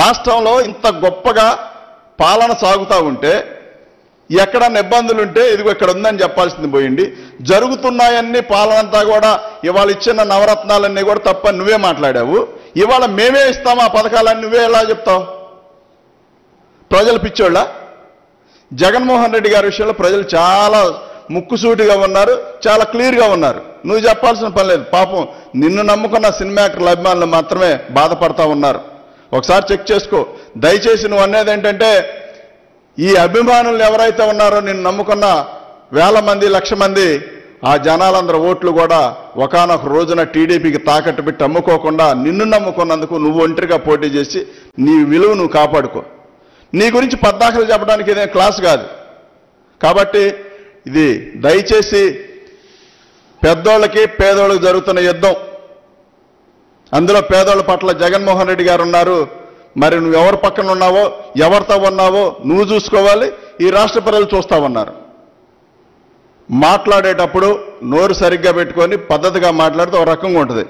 రాష్ట్రంలో ఇంత గొప్పగా పాలన సాగుతూ ఉంటే ఎక్కడన్నా ఇబ్బందులు ఉంటే ఇదిగో ఇక్కడ ఉందని చెప్పాల్సింది పోయింది. జరుగుతున్నాయన్ని పాలన అంతా కూడా ఇవాళ ఇచ్చిన నవరత్నాలన్నీ కూడా తప్ప నువ్వే మాట్లాడావు. ఇవాళ మేమే ఇస్తాం ఆ పథకాలన్నీ? నువ్వే ఎలా చెప్తావు? ప్రజలు పిచ్చోళ్ళ? జగన్మోహన్ రెడ్డి గారి విషయంలో ప్రజలు చాలా ముక్కుసూటిగా ఉన్నారు చాలా క్లియర్గా ఉన్నారు. నువ్వు చెప్పాల్సిన పని లేదు. పాపం నిన్ను నమ్ముకున్న సినిమా యాక్టర్ల అభిమానులు మాత్రమే బాధపడతా ఉన్నారు. ఒకసారి చెక్ చేసుకో. దయచేసి నువ్వు అనేది ఏంటంటే ఈ అభిమానులు ఎవరైతే ఉన్నారో నిన్ను నమ్ముకున్న వేల మంది లక్ష మంది ఆ జనాలందరి ఓట్లు కూడా ఒకానొక రోజున టీడీపీకి తాకట్టు పెట్టి అమ్ముకోకుండా నిన్ను నమ్ముకున్నందుకు నువ్వు ఒంటరిగా పోటీ చేసి నీ విలువ నువ్వు కాపాడుకో. నీ గురించి పద్దాకలు చెప్పడానికి ఇదే క్లాస్ కాదు. కాబట్టి ఇది దయచేసి పెద్దోళ్ళకి పేదోళ్ళకి జరుగుతున్న యుద్ధం. అందులో పేదోళ్ళ పట్ల జగన్మోహన్ రెడ్డి గారు ఉన్నారు. మరి నువ్వు ఎవరి పక్కన ఉన్నావో ఎవరితో ఉన్నావో నువ్వు చూసుకోవాలి ఈ రాష్ట్ర ప్రజలు చూస్తా ఉన్నారు. మాట్లాడేటప్పుడు నోరు సరిగ్గా పెట్టుకొని పద్ధతిగా మాట్లాడితే ఒక రకంగా ఉంటుంది.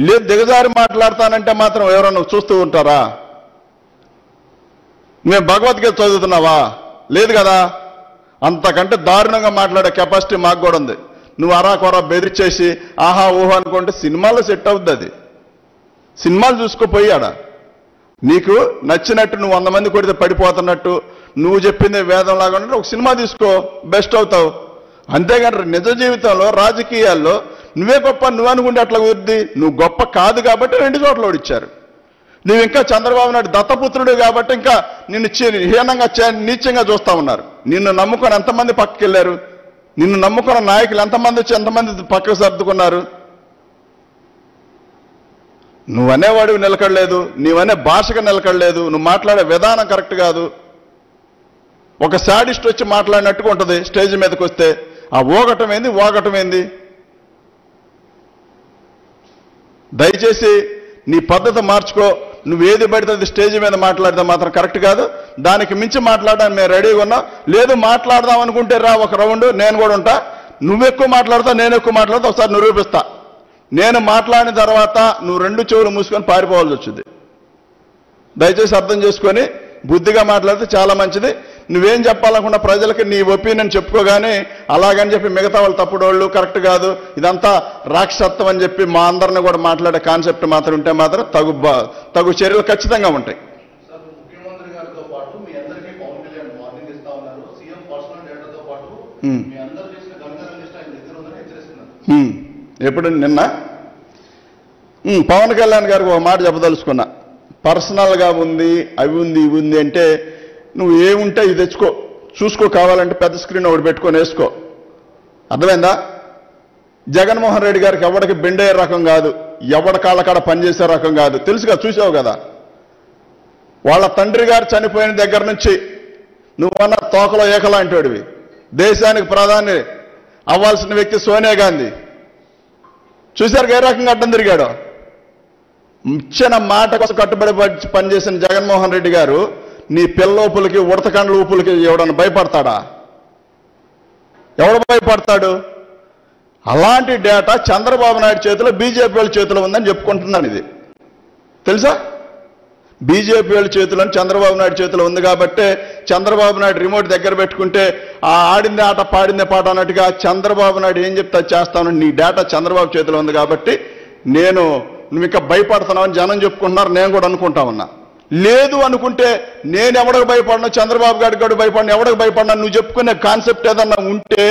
లేదు దిగజారి మాట్లాడతానంటే మాత్రం ఎవరన్నా చూస్తూ ఉంటారా? మేము భగవద్గీత చదువుతున్నావా? లేదు కదా? అంతకంటే దారుణంగా మాట్లాడే కెపాసిటీ మాకు కూడా ఉంది. నువ్వు అరా కొర బెదిరిచేసి ఆహా ఊహ అనుకుంటే సినిమాలో సెట్ అవుద్ది అది. సినిమాలు చూసుకుపోయాడా. నీకు నచ్చినట్టు నువ్వు వంద మంది కొడితే పడిపోతున్నట్టు నువ్వు చెప్పింది వేదం లాగా ఉంటే ఒక సినిమా తీసుకో బెస్ట్ అవుతావు. అంతేగాని నిజ జీవితంలో రాజకీయాల్లో నువ్వే గొప్ప నువ్వు అనుకుంటే అట్లా కుదిరింది నువ్వు గొప్ప కాదు కాబట్టి రెండు చోట్ల ఓడిచ్చారు. నువ్వు ఇంకా చంద్రబాబు నాయుడు దత్తపుత్రుడు కాబట్టి ఇంకా నిన్ను హీనంగా చే- నీచంగా చూస్తా ఉన్నారు. నిన్ను నమ్ముకొని ఎంతమంది పక్కకి వెళ్ళారు నిన్ను నమ్ముకున్న నాయకులు ఎంతమంది వచ్చి ఎంతమంది పక్కకు సర్దుకున్నారు? నువ్వనేవాడివి నిలకడలేదు నీవనే భాషగా నిలకడలేదు నువ్వు మాట్లాడే విధానం కరెక్ట్ కాదు. ఒక శాడిస్ట్ వచ్చి మాట్లాడినట్టుగా ఉంటుంది స్టేజ్ మీదకి వస్తే ఆ ఓగటం ఏంది ఓగటం ఏంది? దయచేసి నీ పద్ధతి మార్చుకో నువ్వు ఏది పడితే అది స్టేజ్ మీద మాట్లాడితే మాత్రం కరెక్ట్ కాదు. దానికి మించి మాట్లాడడానికి మేము రెడీగా ఉన్నాం లేదు మాట్లాడదాం అనుకుంటే రా ఒక రౌండ్ నేను కూడా ఉంటా. నువ్వు ఎక్కువ మాట్లాడతావు నేను ఎక్కువ మాట్లాడతా ఒకసారి నిరూపిస్తా. నేను మాట్లాడిన తర్వాత నువ్వు రెండు చెవులు మూసుకొని పారిపోవాల్సి వచ్చింది. దయచేసి అర్థం చేసుకొని బుద్ధిగా మాట్లాడితే చాలా మంచిది. నువ్వేం చెప్పాలనుకున్న ప్రజలకి నీ ఒపీనియన్ చెప్పుకోగానే అలాగని చెప్పి మిగతా వాళ్ళు తప్పుడు వాళ్ళు కరెక్ట్ కాదు. ఇదంతా రాక్షసత్వం అని చెప్పి మా అందరిని కూడా మాట్లాడే కాన్సెప్ట్ మాత్రం ఉంటే మాత్రం తగు తగు చర్యలు ఖచ్చితంగా ఉంటాయి. మీ అందరూ చేసిన ఆయన దగ్గర ఉందని హెచ్చరిస్తున్నారు. ఎప్పుడు నిన్న? పవన్ కళ్యాణ్ గారికి ఒక మాట చెప్పదలుచుకున్నా. పర్సనల్గా ఉంది అవి ఉంది ఇవి ఉంది అంటే నువ్వు ఏముంటే ఇది తెచ్చుకో. చూసుకో కావాలంటే పెద్ద స్క్రీన్ ఒకటి పెట్టుకొని వేసుకో. అర్థమైందా? జగన్మోహన్ రెడ్డి గారికి ఎవడికి బెండే రకం కాదు ఎవడ కాళ్ళకాడ పనిచేసే రకం కాదు. తెలుసుగా చూసావు కదా? వాళ్ళ తండ్రి గారు చనిపోయిన దగ్గర నుంచి నువ్వన్న తోకలో ఏకలాంటివి దేశానికి ప్రధాని అవ్వాల్సిన వ్యక్తి సోనియా గాంధీ. చూశారు ఏ రకంగా అడ్డం తిరిగాడు? ఇచ్చిన మాట కోసం కట్టుబడి పనిచేసిన జగన్మోహన్ రెడ్డి గారు నీ పిల్లోపులకి ఉడతకండ్ల ఊపులకి ఎవడన్నా భయపడతాడా? ఎవడు భయపడతాడు? అలాంటి డేటా చంద్రబాబు నాయుడు చేతిలో బీజేపీ వాళ్ళ చేతిలో ఉందని చెప్పుకుంటున్నాను ఇది. తెలుసా? బీజేపీ వాళ్ళ చేతిలో చంద్రబాబు నాయుడు చేతిలో ఉంది కాబట్టే చంద్రబాబు నాయుడు రిమోట్ దగ్గర పెట్టుకుంటే ఆ ఆడిందే ఆట పాడిందే పాట అన్నట్టుగా చంద్రబాబు నాయుడు ఏం చెప్తా చేస్తాను. నీ డేటా చంద్రబాబు చేతిలో ఉంది కాబట్టి నేను నువ్వు ఇంకా భయపడుతున్నావు జనం చెప్పుకుంటున్నారు. నేను కూడా అనుకుంటా ఉన్నా. లేదు అనుకుంటే నేను ఎవడికి భయపడను చంద్రబాబు గారికి గడు భయపడను ఎవడికి భయపడినా నువ్వు చెప్పుకునే కాన్సెప్ట్ ఏదన్నా ఉంటే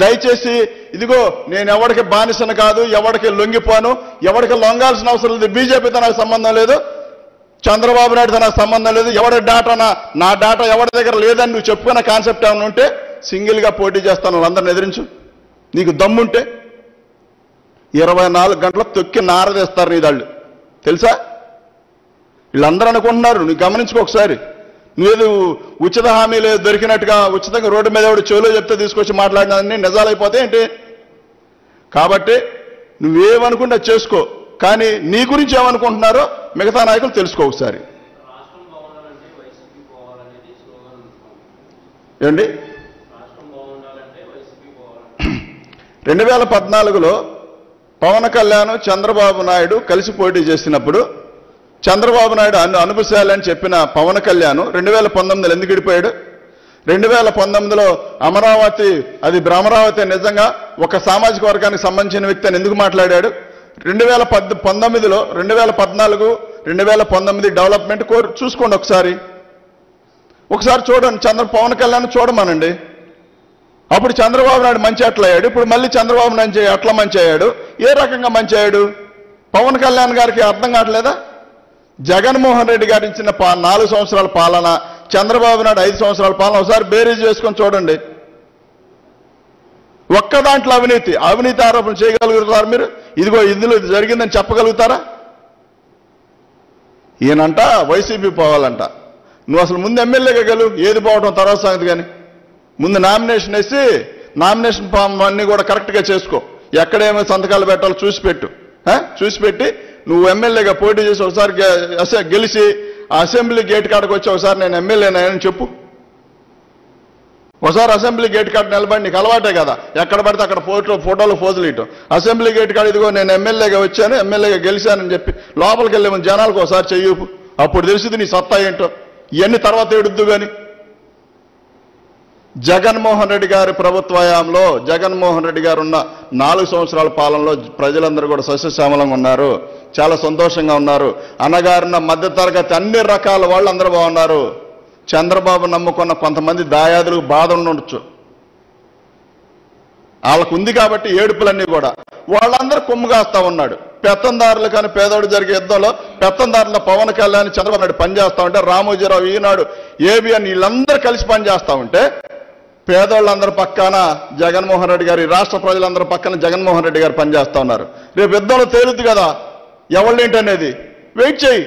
దయచేసి ఇదిగో నేను ఎవడికి బానిసను కాదు ఎవడికి లొంగిపోను ఎవడికి లొంగాల్సిన అవసరం లేదు బీజేపీతో నాకు సంబంధం లేదు చంద్రబాబు నాయుడుతో నాకు సంబంధం లేదు. ఎవరి డాటా నా నా డాటా ఎవరి దగ్గర లేదని నువ్వు చెప్పుకున్న కాన్సెప్ట్ ఏమైనా ఉంటే సింగిల్గా పోటీ చేస్తాను. వాళ్ళందరిని ఎదిరించు. నీకు దమ్ముంటే ఇరవై నాలుగు గంటలు తొక్కి నారదేస్తారు నీ వాళ్ళు తెలుసా? వీళ్ళందరూ అనుకుంటున్నారు. నువ్వు గమనించుకో ఒకసారి. నువ్వేది ఉచిత హామీలు దొరికినట్టుగా ఉచితంగా రోడ్డు మీద ఎవడు చెవులో చెప్తే తీసుకొచ్చి మాట్లాడినవన్నీ నిజాలైపోతే ఏంటి? కాబట్టి నువ్వేమనుకుంటే చేసుకో. కానీ నీ గురించి ఏమనుకుంటున్నారో మిగతా నాయకులు తెలుసుకో ఒకసారి. ఏమండి? రెండు వేల పద్నాలుగులో పవన్ కళ్యాణ్ చంద్రబాబు నాయుడు కలిసి పోటీ చేసినప్పుడు చంద్రబాబు నాయుడు అను అనుభవించాలని అని చెప్పిన పవన్ కళ్యాణ్ రెండు వేల పంతొమ్మిదిలో ఎందుకు విడిపోయాడు? రెండు వేల పంతొమ్మిదిలో అమరావతి అది భ్రమరావతి నిజంగా ఒక సామాజిక వర్గానికి సంబంధించిన వ్యక్తి అని ఎందుకు మాట్లాడాడు? రెండు వేల పద్ పంతొమ్మిదిలో రెండు వేల పద్నాలుగు రెండు వేల పంతొమ్మిది డెవలప్మెంట్ కోర్ చూసుకోండి ఒకసారి. ఒకసారి చూడండి చంద్ర పవన్ కళ్యాణ్ చూడమనండి. అప్పుడు చంద్రబాబు నాయుడు మంచి అట్లా అయ్యాడు ఇప్పుడు మళ్ళీ చంద్రబాబు నాయుడు అట్లా మంచి అయ్యాడు. ఏ రకంగా మంచి అయ్యాడు? పవన్ కళ్యాణ్ గారికి అర్థం కావట్లేదా? జగన్మోహన్ రెడ్డి గారు ఇచ్చిన పా నాలుగు సంవత్సరాల పాలన చంద్రబాబు నాయుడు ఐదు సంవత్సరాల పాలన ఒకసారి బేరీజ్ చేసుకొని చూడండి. ఒక్క దాంట్లో అవినీతి అవినీతి ఆరోపణ చేయగలుగుతారు మీరు? ఇదిగో ఇందులో ఇది జరిగిందని చెప్పగలుగుతారా? ఈయనంట వైసీపీ పోవాలంట. నువ్వు అసలు ముందు ఎమ్మెల్యేగా గెలు ఏది పోవడం తర్వాత సంగతి కానీ ముందు నామినేషన్ వేసి నామినేషన్ ఫామ్ అన్ని కూడా కరెక్ట్గా చేసుకో. ఎక్కడేమో సంతకాలు పెట్టాలో చూసి పెట్టు. చూసి పెట్టి నువ్వు ఎమ్మెల్యేగా పోటీ చేసి ఒకసారి గెలిచి అసెంబ్లీ గేట్ కాడకు వచ్చి ఒకసారి నేను ఎమ్మెల్యేనాయని చెప్పు. ఒకసారి అసెంబ్లీ గేట్ కాడ నిలబడి నీకు అలవాటే కదా. ఎక్కడ పడితే అక్కడ ఫోటో ఫోటోలు ఫోజులు ఇటు. అసెంబ్లీ గేట్ కాడ ఇదిగో నేను ఎమ్మెల్యేగా వచ్చాను ఎమ్మెల్యేగా గెలిచానని చెప్పి లోపలికి వెళ్ళే ముందు జనాలకు ఒకసారి చెయ్యపు అప్పుడు తెలిసింది నీ సత్తా ఏంటో. ఇవన్నీ తర్వాత ఏడుద్దు కానీ జగన్మోహన్ రెడ్డి గారి ప్రభుత్వయాంలో జగన్మోహన్ రెడ్డి గారు ఉన్న నాలుగు సంవత్సరాల పాలనలో ప్రజలందరూ కూడా సస్యశ్యామలంగా ఉన్నారు. చాలా సంతోషంగా ఉన్నారు. అన్నగారిన మధ్యతరగతి అన్ని రకాల వాళ్ళు అందరూ బాగున్నారు. చంద్రబాబు నమ్ముకున్న కొంతమంది దాయాదులకు బాధ ఉండొచ్చు. వాళ్ళకు ఉంది కాబట్టి ఏడుపులన్నీ కూడా. వాళ్ళందరూ కొమ్ముగాస్తా ఉన్నాడు. పెత్తందారులు కానీ పేదోడు జరిగే యుద్ధంలో పెత్తందారుల పవన్ కళ్యాణ్ చంద్రబాబు నాయుడు పనిచేస్తా ఉంటే రామోజీరావు ఈనాడు ఏబిఎన్ వీళ్ళందరూ కలిసి పనిచేస్తా ఉంటే పేదోళ్ళందరి పక్కన జగన్మోహన్ రెడ్డి గారు రాష్ట్ర ప్రజలందరి పక్కన జగన్మోహన్ రెడ్డి గారు పనిచేస్తా ఉన్నారు. రేపు యుద్ధంలో తేలుద్ది కదా? ఎవళ్ళేంటనేది వెయిట్ చేయి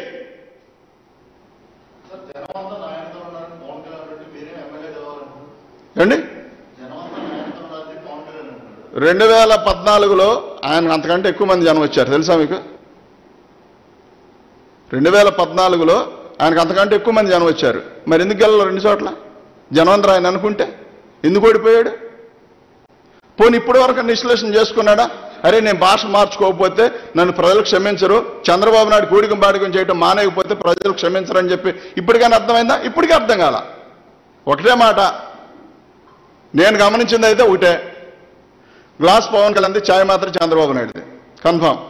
సార్ జనమంతా నాయనతో ఉన్నారని పవన్ కళ్యాణ్ రెడ్డి మీరే ఎమ్మెల్యే ఏమండి? రెండు వేల పద్నాలుగులో ఆయన అంతకంటే ఎక్కువ మంది జనం వచ్చారు. తెలుసా మీకు? రెండు వేల పద్నాలుగులో ఆయనకు అంతకంటే ఎక్కువ మంది జనం వచ్చారు. మరి ఎందుకు వెళ్ళాలి రెండు చోట్ల? జనవంతరం ఆయన అనుకుంటే? ఎందుకు ఓడిపోయాడు? పోనీ ఇప్పటి వరకు విశ్లేషణ చేసుకున్నాడా? అరే నేను భాష మార్చుకోకపోతే నన్ను ప్రజలు క్షమించరు. చంద్రబాబు నాయుడు కూడికం బాడికం చేయటం మానేయకపోతే ప్రజలు క్షమించరని చెప్పి ఇప్పటికైనా అర్థమైందా? ఇప్పటికీ అర్థం కాల. ఒకటే మాట నేను గమనించింది అయితే ఒకటే. గ్లాస్ పవన్ కళ్యాణ్ ఛాయ్ మాత్రం చంద్రబాబు నాయుడుది. కన్ఫామ్.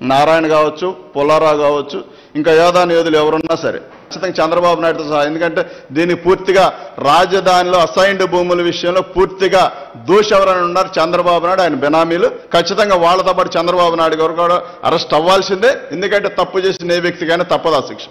నారాయణ కావచ్చు పుల్లారావు కావచ్చు ఇంకా యోధాని యోధులు ఎవరున్నా సరే. ఖచ్చితంగా చంద్రబాబు నాయుడుతో సహా. ఎందుకంటే దీన్ని పూర్తిగా రాజధానిలో అసైన్డ్ భూముల విషయంలో పూర్తిగా దూషవరణ ఉన్నారు చంద్రబాబు నాయుడు ఆయన బెనామీలు. ఖచ్చితంగా వాళ్ళతో పాటు చంద్రబాబు నాయుడు గారు కూడా అరెస్ట్ అవ్వాల్సిందే. ఎందుకంటే తప్పు చేసిన ఏ వ్యక్తికైనా తప్పదా శిక్ష.